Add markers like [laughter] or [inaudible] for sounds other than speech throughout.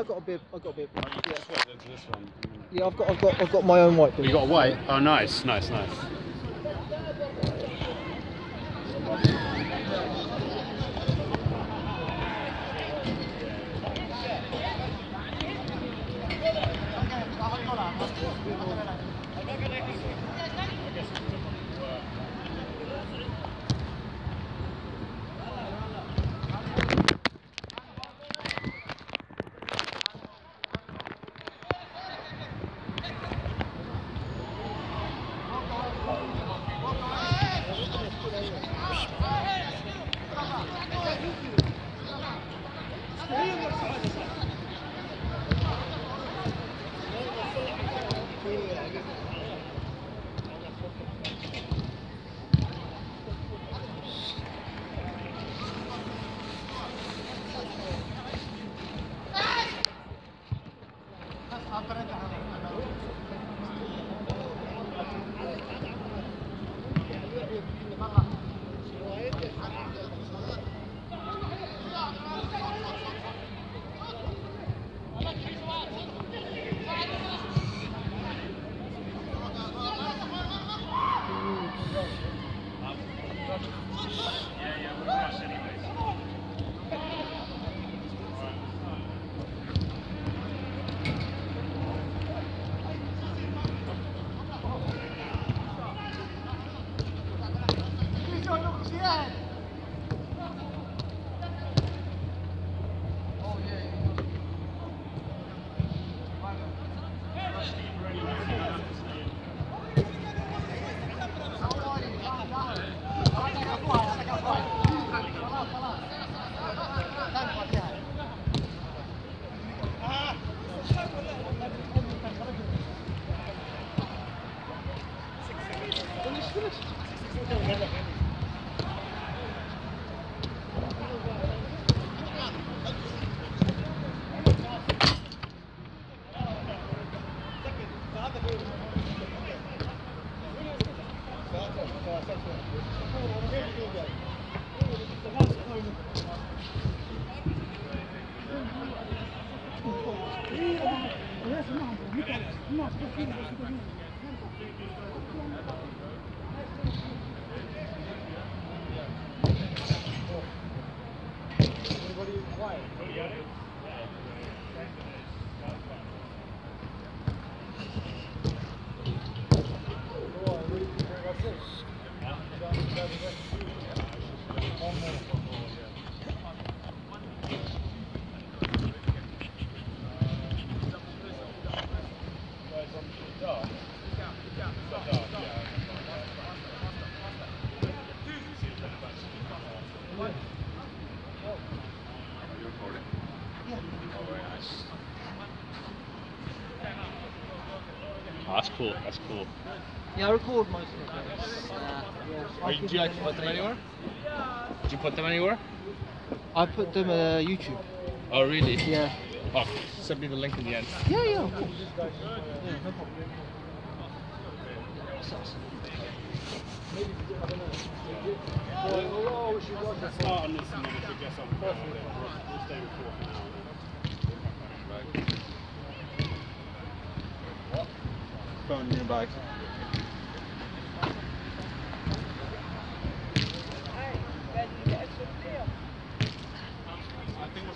I've got a bib. I've got a bib. Oh, you just got this- this one. Yeah, I've got, I've got, I've got my own white bib. You got a white? Oh, nice, nice, nice. Cool. That's cool. Yeah, I record most of it. Uh, yeah, you, do you like to put them anywhere? Do you put them anywhere? I put them uh, YouTube. Oh, really? Yeah. Oh, send me the link in the end. Yeah, yeah, of course. Yeah, no problem. What's that? Let's start on this and then if it gets on, we'll we'll stay with four for now. Phone in your bag. I think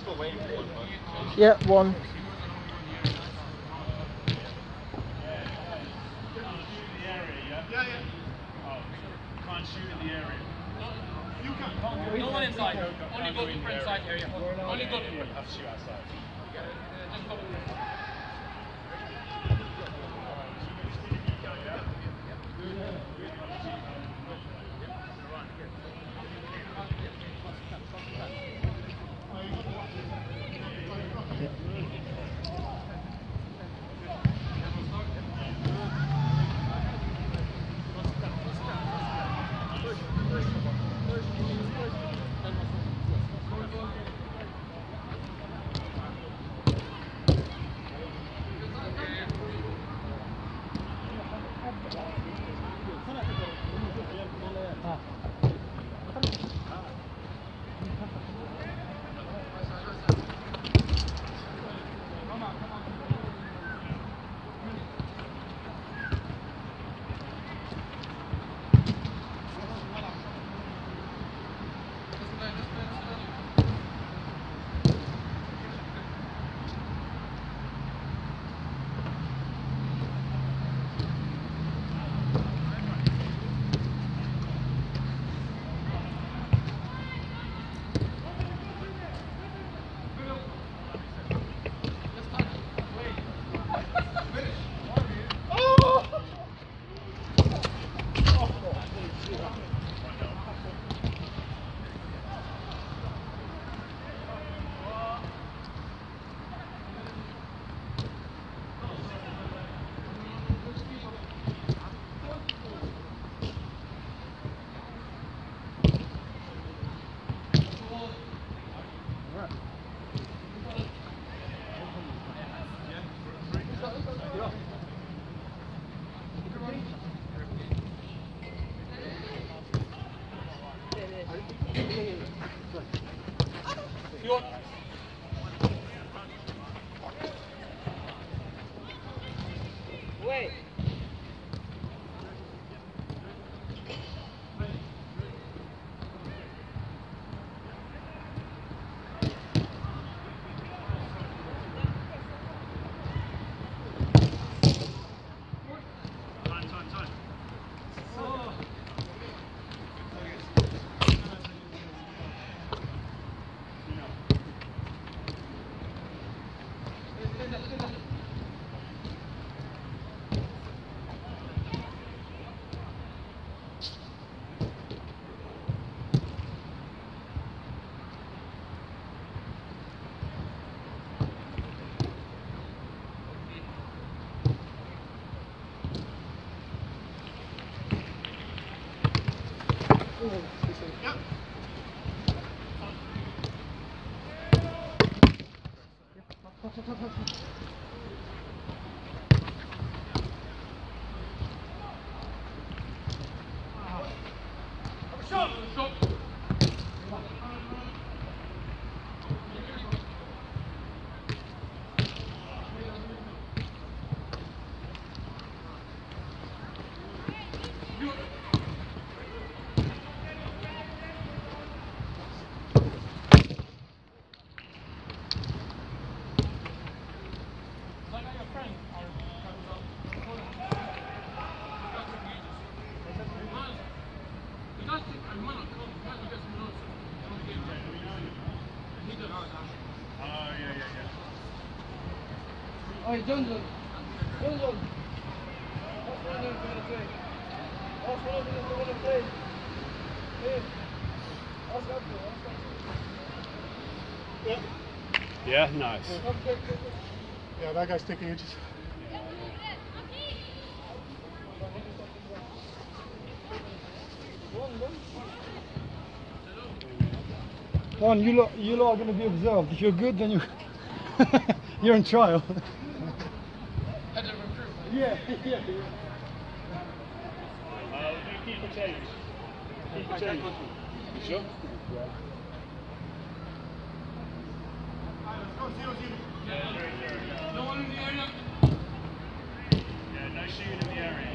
ask up to. Yeah, nice. Yeah, that guy's taking inches. Go on, go on. One, you lot, you lot are going to be observed. If you're good, then you [laughs] you're on trial. Yeah, yeah, yeah. Uh, you keep the change. Keep the change. You sure? No one in the area. Yeah, no shooting in the area,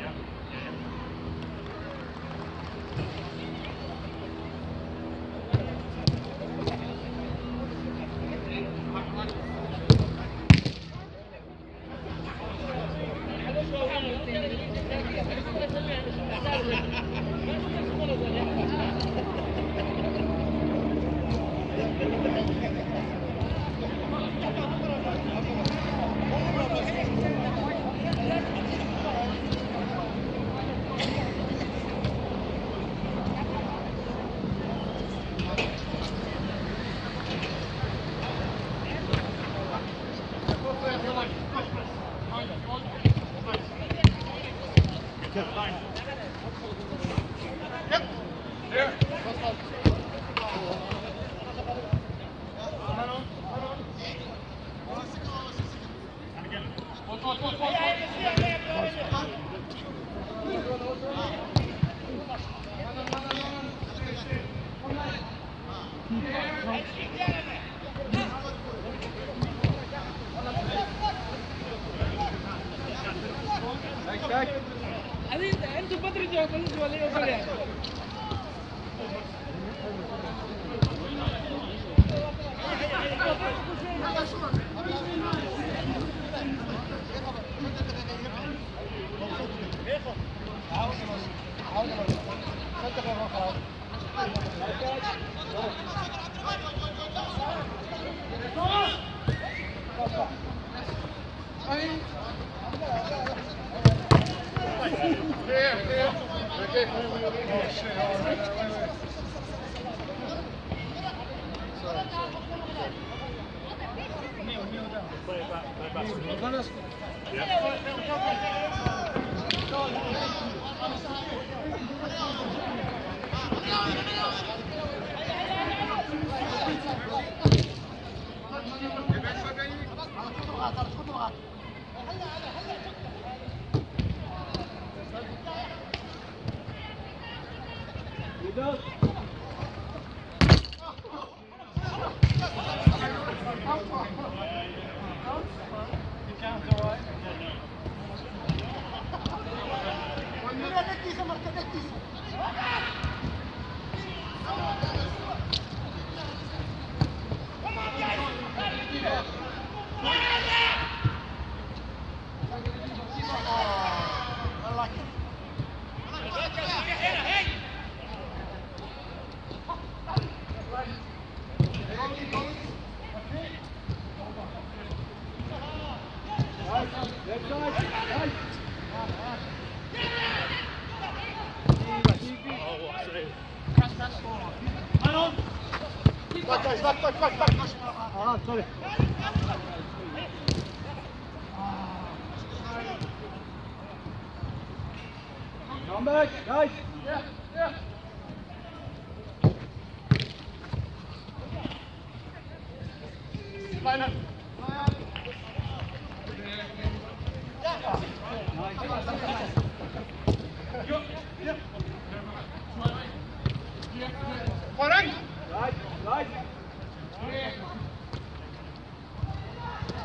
Vooruit! Right, right.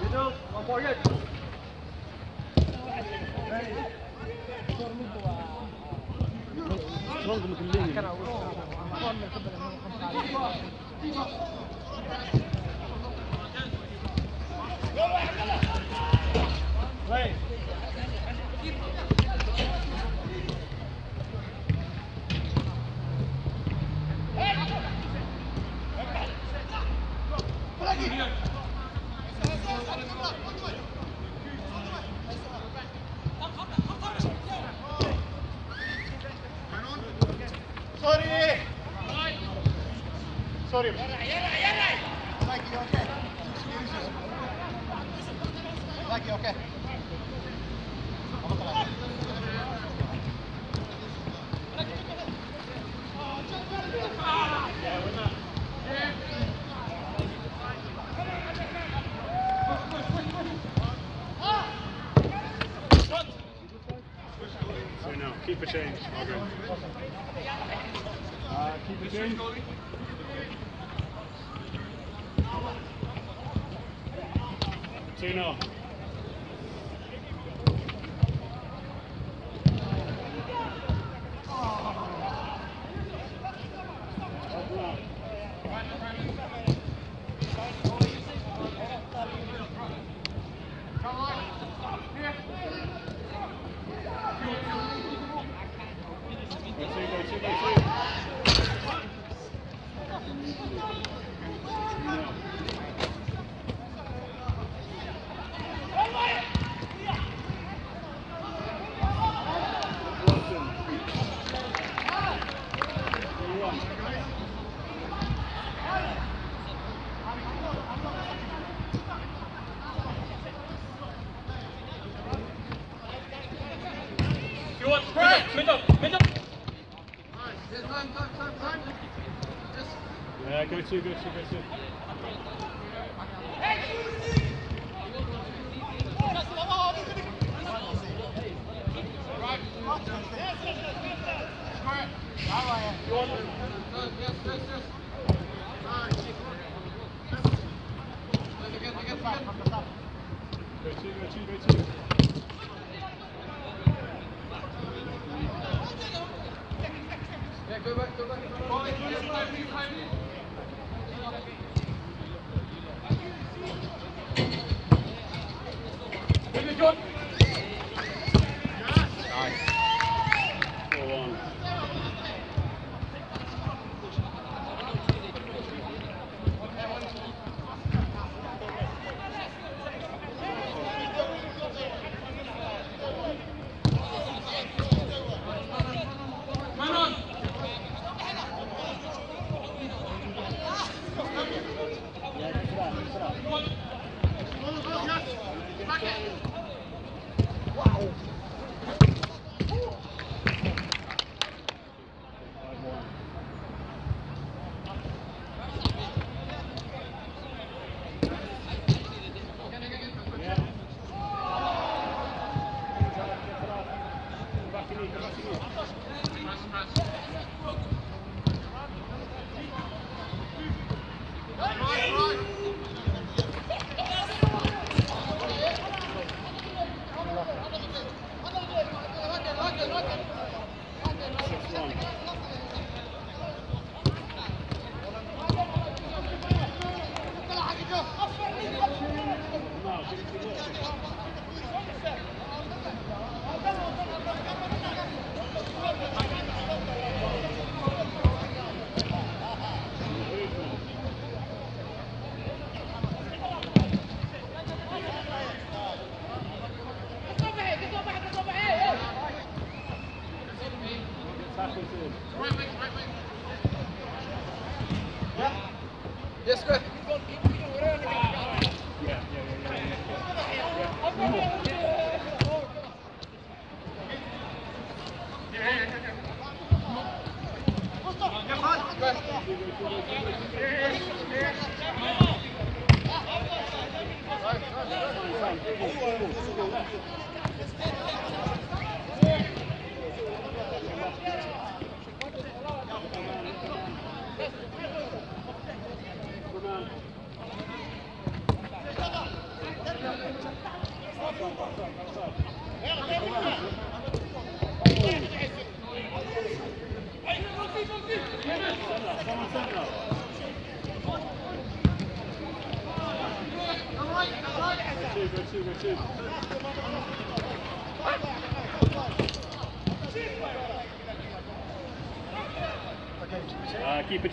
Middel, maar vooruit. Strong. Sorry. Sorry. So now, keep a change. Okay. Uh, keep it in two, go two, go two. Yeah, go two, go two, go two. Go two, go two, go two. Four one. One.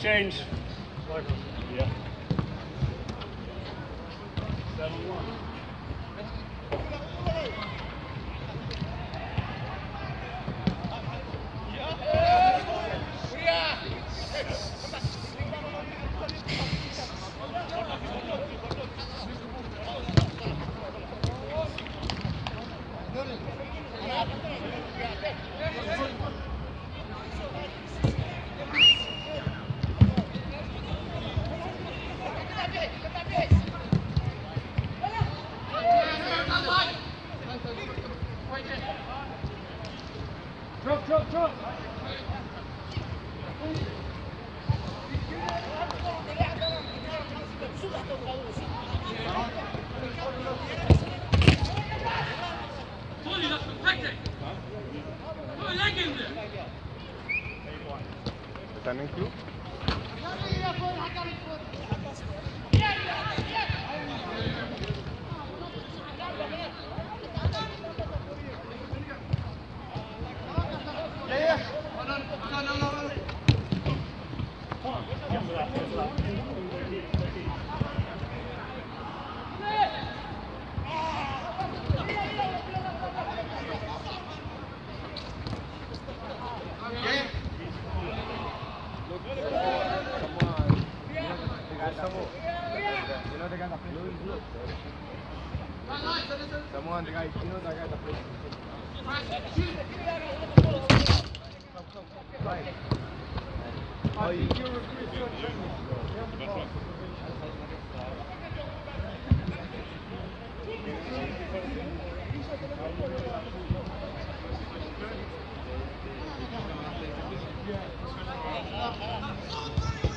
Change. Someone guy, you know that guy the place. Right. I think you're a Yeah.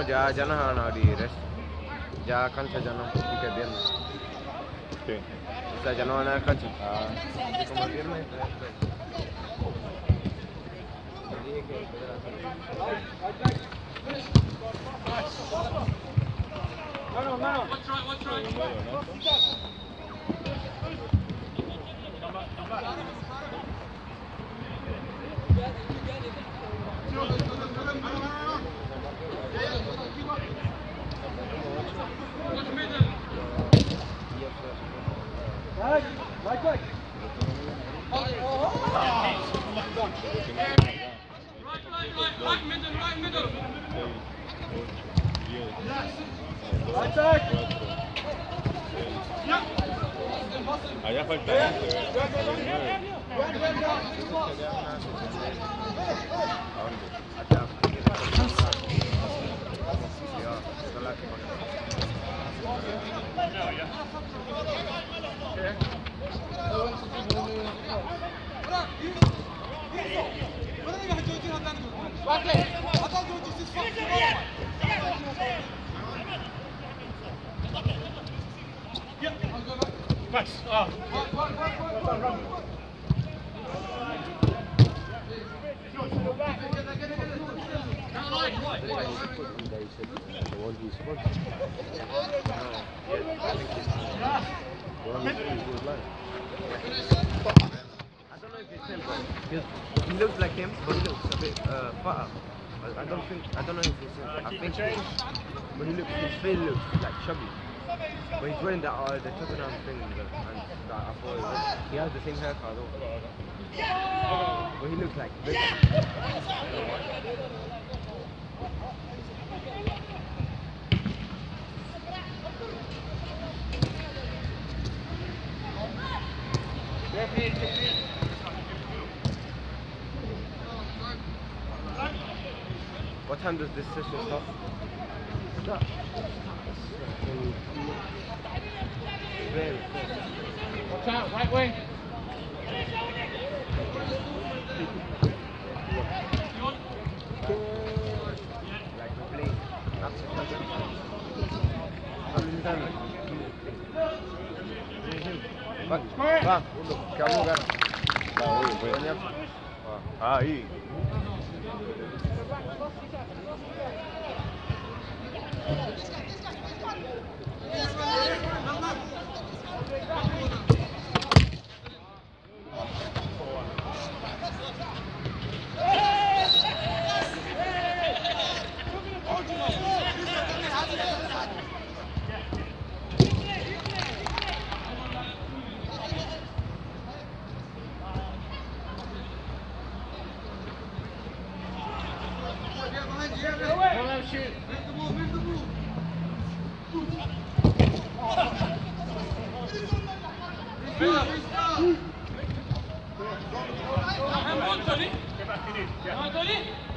No, ya, ya nos van a abrir esto. Ya cancha ya no, porque es viernes. Sí. O sea, ya no van a dar cancha. Ah, Y como es viernes. Le who's lying. I don't know if it's him, but he looks like him, but he looks a bit uh, fatter. I, don't think I don't know if it's him. I think but he looks his face looks like chubby. But he's wearing that uh, the Tottenham thing and, the, I thought he has the same haircut though. But he looks like big. What time does this session? Start. Watch out, right wing. Vâng, vâng, kéo luôn ra. Anh em. À, ý. Let's go, let's go, let's go. Thank you. Get back in.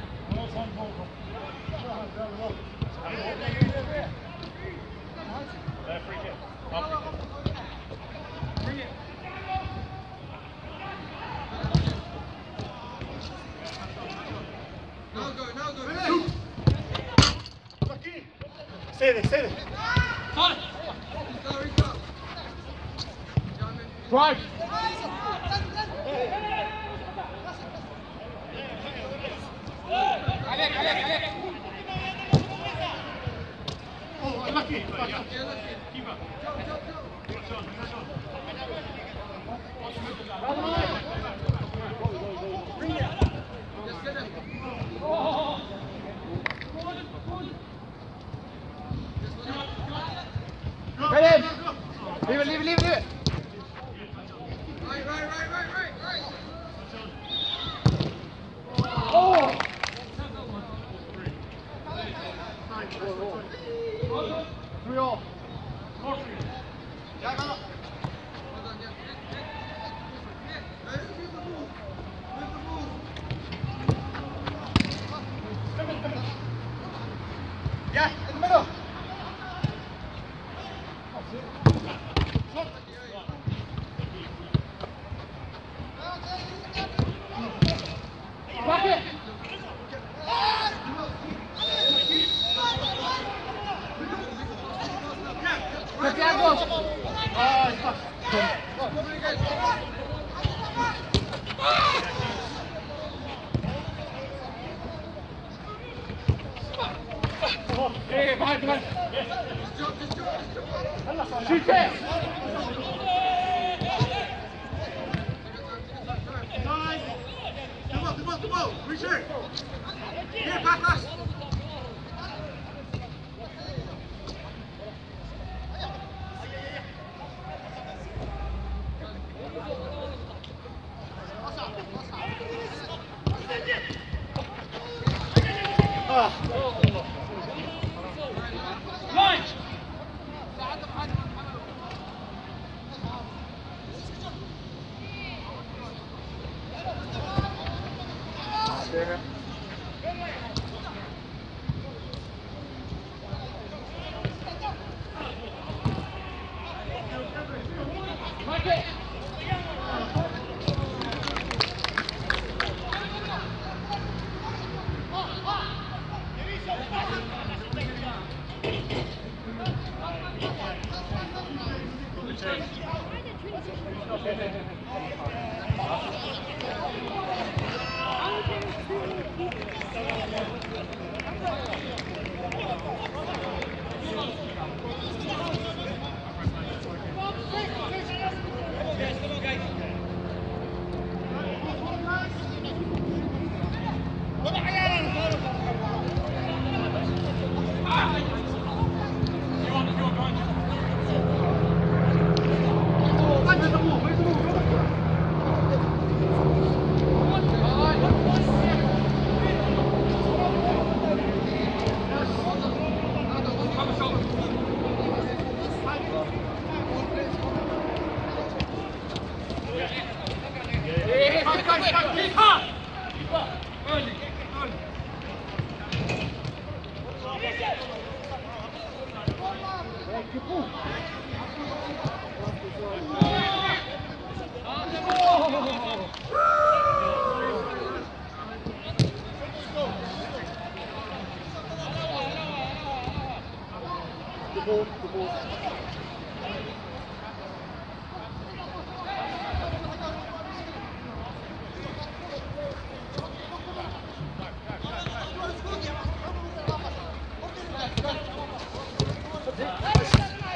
the ball, the ball.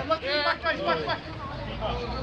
Back, back, back, back.